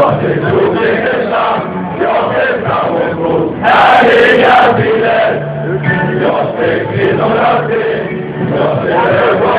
Piotr Cudzyszan, Piotr Samochód, Eryja Bilet, Piotr Winoraty, Piotr Ewa.